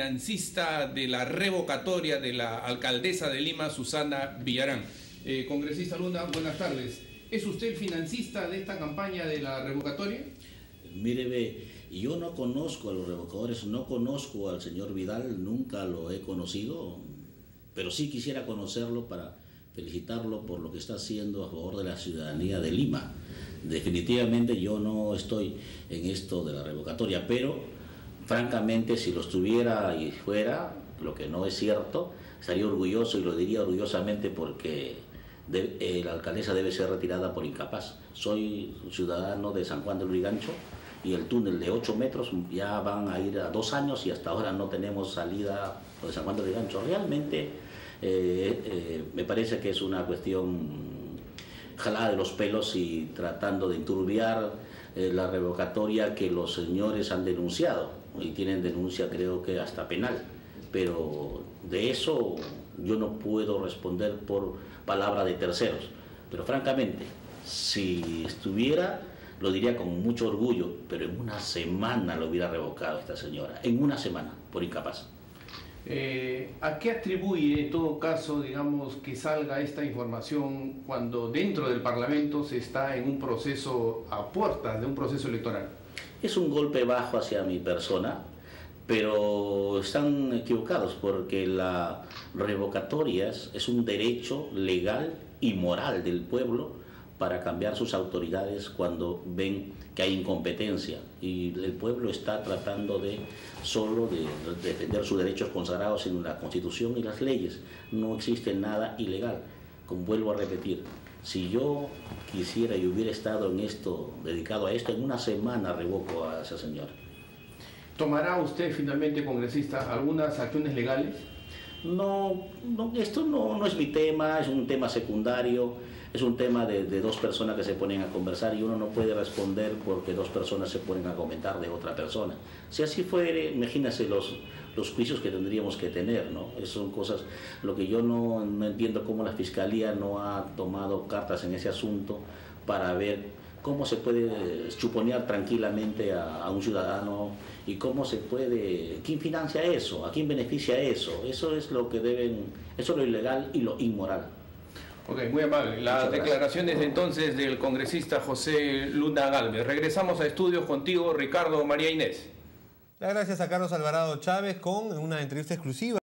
financista de la revocatoria de la alcaldesa de Lima, Susana Villarán. Eh, congresista Luna, buenas tardes. ¿Es usted financista de esta campaña de la revocatoria? Mire, yo no conozco a los revocadores, no conozco al señor Vidal, nunca lo he conocido, pero sí quisiera conocerlo para felicitarlo por lo que está haciendo a favor de la ciudadanía de Lima. Definitivamente yo no estoy en esto de la revocatoria, pero francamente si lo estuviera y fuera, lo que no es cierto, estaría orgulloso y lo diría orgullosamente porque eh, la alcaldesa debe ser retirada por incapaz. Soy ciudadano de San Juan del Lurigancho y el túnel de 8 metros ya van a ir a dos años y hasta ahora no tenemos salida de San Juan del Lurigancho. Realmente eh, eh, me parece que es una cuestión jalada de los pelos y tratando de enturbiar la revocatoria que los señores han denunciado y tienen denuncia creo que hasta penal. Pero de eso yo no puedo responder por palabra de terceros. Pero francamente, si estuviera, lo diría con mucho orgullo, pero en una semana lo hubiera revocado esta señora, en una semana, por incapaz. Eh, ¿A qué atribuye en todo caso, digamos, que salga esta información cuando dentro del Parlamento se está en un proceso a puertas de un proceso electoral? Es un golpe bajo hacia mi persona, pero están equivocados porque la revocatoria es un derecho legal y moral del pueblo para cambiar sus autoridades cuando ven que hay incompetencia y el pueblo está tratando de solo de defender sus derechos consagrados en la Constitución y las leyes. No existe nada ilegal. Como vuelvo a repetir, si yo quisiera y hubiera estado en esto, dedicado a esto, en una semana revoco a esa señora. ¿Tomará usted finalmente, congresista, algunas acciones legales? No, esto no, es mi tema, es un tema secundario, es un tema de, dos personas que se ponen a conversar y uno no puede responder porque dos personas se ponen a comentar de otra persona. Si así fuere, imagínese los, los juicios que tendríamos que tener, ¿no? Esas son cosas, lo que yo no, no entiendo cómo la Fiscalía no ha tomado cartas en ese asunto para ver cómo se puede chuponear tranquilamente a, un ciudadano y cómo se puede, quién financia eso, a quién beneficia eso. Eso es lo que deben, eso es lo ilegal y lo inmoral. Ok, muy amable. Las declaraciones de entonces del congresista José Luna Galvez. Regresamos a estudios contigo, Ricardo María Inés. Gracias a Carlos Alvarado Chávez con una entrevista exclusiva.